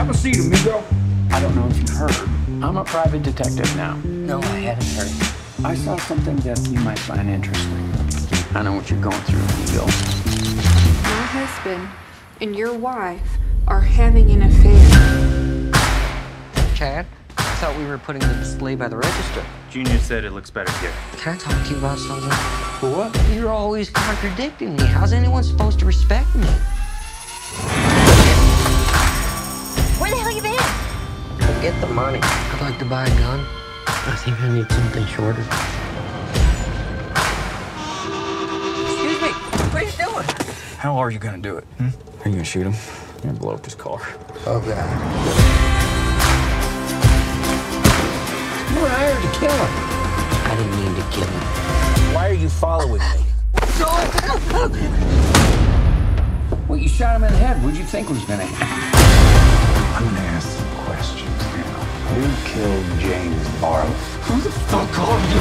Have a seat, amigo. I don't know if you heard. I'm a private detective now. No, I haven't heard. I saw something that you might find interesting. I know what you're going through, amigo. My husband and your wife are having an affair. Chad, I thought we were putting the display by the register. Junior said it looks better here. Can I talk to you about something? What? You're always contradicting me. How's anyone supposed to respect me? Get the money. I'd like to buy a gun. I think I need something shorter. Excuse me. What are you doing? How are you gonna do it? Hmm? Are you gonna shoot him? You're gonna blow up his car. Oh, God. You were hired to kill him. I didn't mean to kill him. Why are you following me? Well, you shot him in the head. What'd you think was gonna happen? I'm gonna Barlow? Who the fuck are you?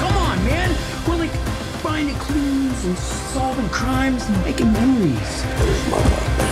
Come on, man. We're like finding clues and solving crimes and making memories.